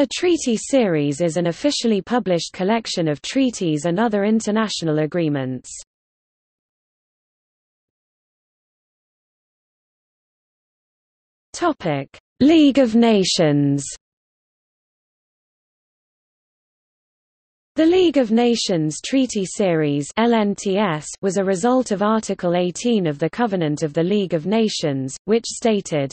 A treaty series is an officially published collection of treaties and other international agreements. League of Nations The League of Nations Treaty Series LNTS was a result of Article 18 of the Covenant of the League of Nations, which stated,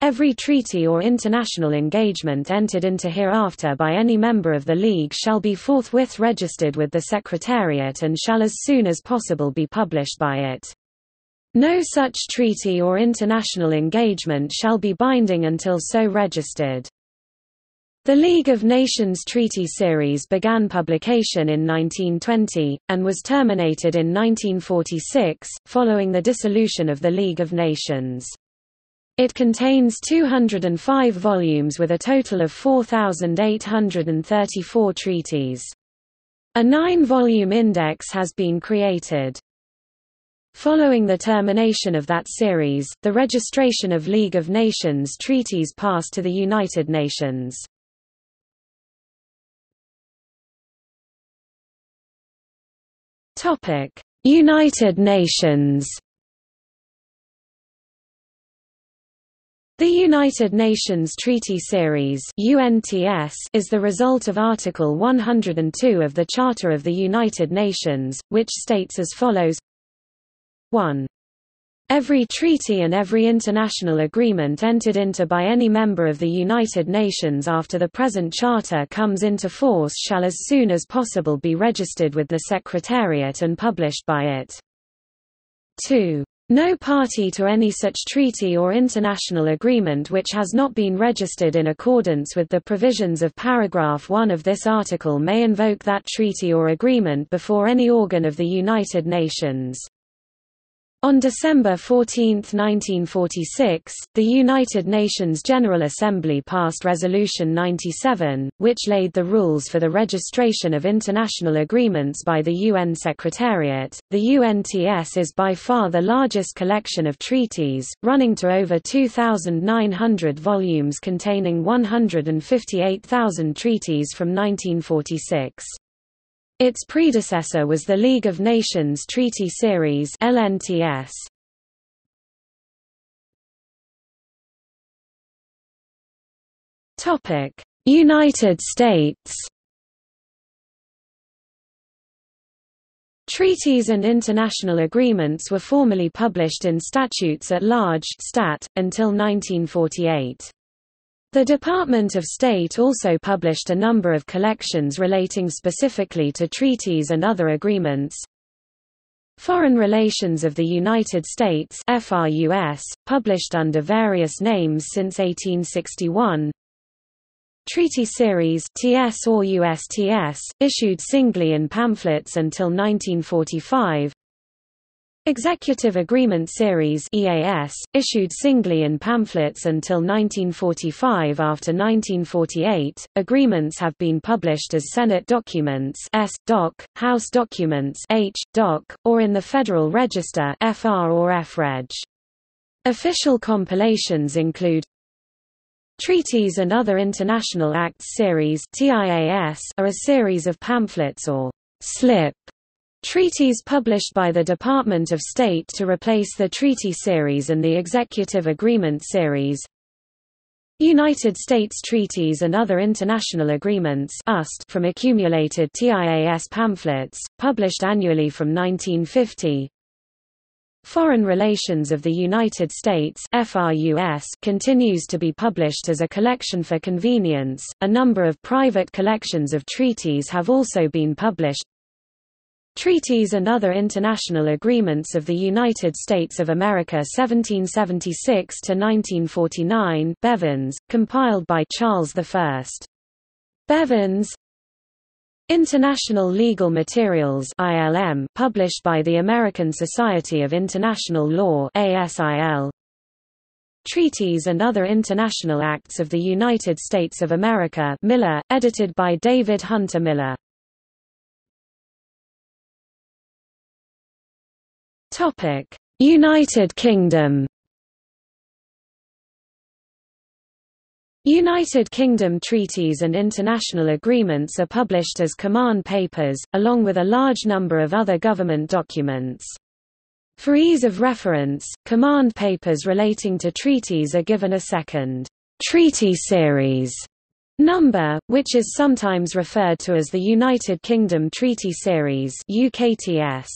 Every treaty or international engagement entered into hereafter by any member of the League shall be forthwith registered with the Secretariat and shall as soon as possible be published by it. No such treaty or international engagement shall be binding until so registered. The League of Nations Treaty Series began publication in 1920, and was terminated in 1946, following the dissolution of the League of Nations. It contains 205 volumes with a total of 4,834 treaties. A nine-volume index has been created. Following the termination of that series, the registration of League of Nations treaties passed to the United Nations. United Nations The United Nations Treaty Series UNTS is the result of Article 102 of the Charter of the United Nations, which states as follows 1. Every treaty and every international agreement entered into by any member of the United Nations after the present charter comes into force shall as soon as possible be registered with the Secretariat and published by it. 2. No party to any such treaty or international agreement which has not been registered in accordance with the provisions of paragraph 1 of this article may invoke that treaty or agreement before any organ of the United Nations. On December 14, 1946, the United Nations General Assembly passed Resolution 97, which laid the rules for the registration of international agreements by the UN Secretariat. The UNTS is by far the largest collection of treaties, running to over 2,900 volumes containing 158,000 treaties from 1946. Its predecessor was the League of Nations Treaty Series LNTS. Topic: United States. Treaties and international agreements were formally published in statutes at large stat, until 1948. The Department of State also published a number of collections relating specifically to treaties and other agreements. Foreign Relations of the United States FRUS, published under various names since 1861. Treaty Series TS or USTS, issued singly in pamphlets until 1945. Executive Agreement Series EAS, issued singly in pamphlets until 1945 After 1948, agreements have been published as Senate documents S. Doc, House documents H. Doc, or in the Federal Register FR or FReg. Official compilations include Treaties and Other International Acts Series are a series of pamphlets or slip Treaties published by the Department of State to replace the Treaty Series and the Executive Agreement Series United States treaties and other international agreements from accumulated TIAS pamphlets, published annually from 1950 Foreign Relations of the United States continues to be published as a collection for convenience. A number of private collections of treaties have also been published. Treaties and Other International Agreements of the United States of America 1776–1949 Bevans, compiled by Charles I. Bevans International Legal Materials ILM, published by the American Society of International Law ASIL. Treaties and Other International Acts of the United States of America Miller, edited by David Hunter Miller Topic: United Kingdom. United Kingdom treaties and international agreements are published as command papers, along with a large number of other government documents. For ease of reference, command papers relating to treaties are given a second treaty series number, which is sometimes referred to as the United Kingdom Treaty Series UKTS.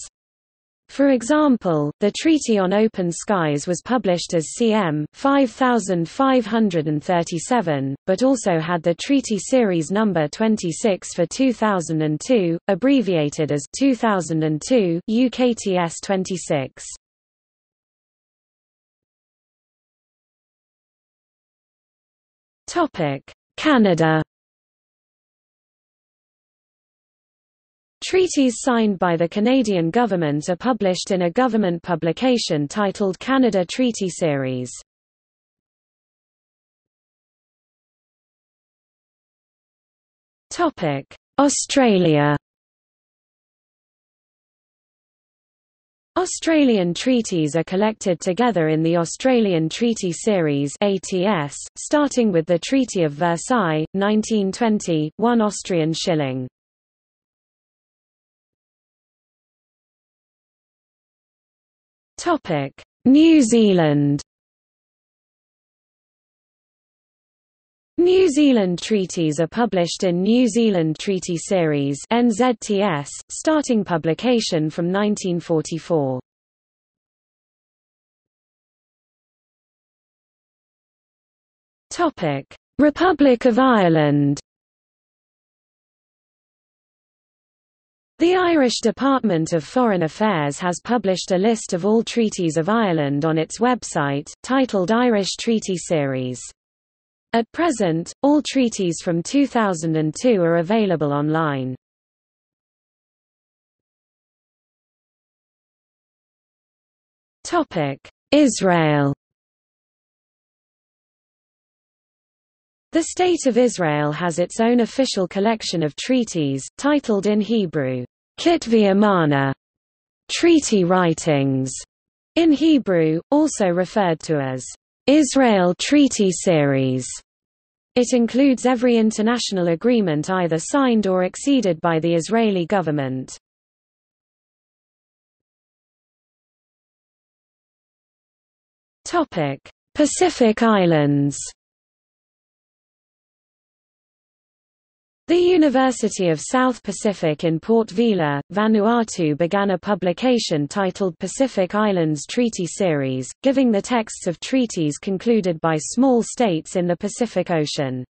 For example, the Treaty on Open Skies was published as CM 5537, but also had the Treaty Series number 26 for 2002, abbreviated as 2002 UKTS 26. Topic: Canada Treaties signed by the Canadian government are published in a government publication titled Canada Treaty Series. Australia Australian treaties are collected together in the Australian Treaty Series ATS, starting with the Treaty of Versailles, 1920, 1 Austrian shilling. Topic: New Zealand. New Zealand treaties are published in New Zealand Treaty Series NZTS, starting publication from 1944. Topic: Republic of Ireland. The Irish Department of Foreign Affairs has published a list of all treaties of Ireland on its website, titled Irish Treaty Series. At present, all treaties from 2002 are available online. Israel The State of Israel has its own official collection of treaties, titled in Hebrew, Kitvi Amana, treaty writings, in Hebrew, also referred to as Israel Treaty Series. It includes every international agreement either signed or exceeded by the Israeli government. Pacific Islands The University of South Pacific in Port Vila, Vanuatu began a publication titled Pacific Islands Treaty Series, giving the texts of treaties concluded by small states in the Pacific Ocean.